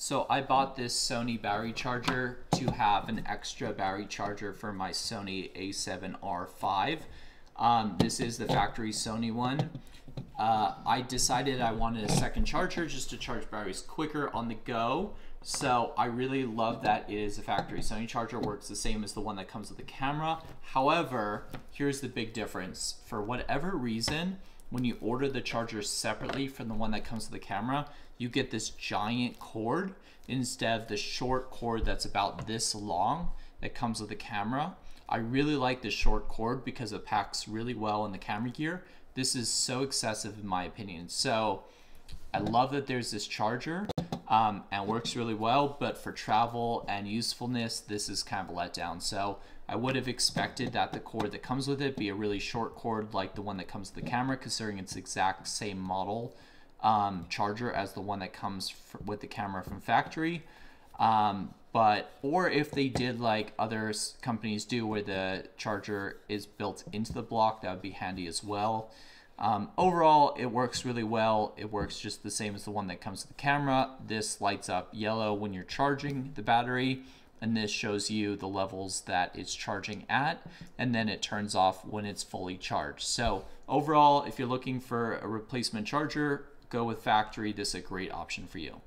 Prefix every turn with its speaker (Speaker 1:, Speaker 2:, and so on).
Speaker 1: So I bought this Sony battery charger to have an extra battery charger for my Sony a7R5. Um, this is the factory Sony one. Uh, I decided I wanted a second charger just to charge batteries quicker on the go. So I really love that it is a factory Sony charger, works the same as the one that comes with the camera. However, here's the big difference. For whatever reason, when you order the charger separately from the one that comes with the camera, you get this giant cord instead of the short cord that's about this long that comes with the camera. I really like the short cord because it packs really well in the camera gear. This is so excessive in my opinion. So I love that there's this charger um, and works really well, but for travel and usefulness, this is kind of a letdown. So I would have expected that the cord that comes with it be a really short cord like the one that comes with the camera, considering it's exact same model um, charger as the one that comes with the camera from factory. Um, but or if they did like other companies do, where the charger is built into the block, that would be handy as well. Um, overall, it works really well. It works just the same as the one that comes with the camera. This lights up yellow when you're charging the battery, and this shows you the levels that it's charging at, and then it turns off when it's fully charged. So overall, if you're looking for a replacement charger, go with factory. This is a great option for you.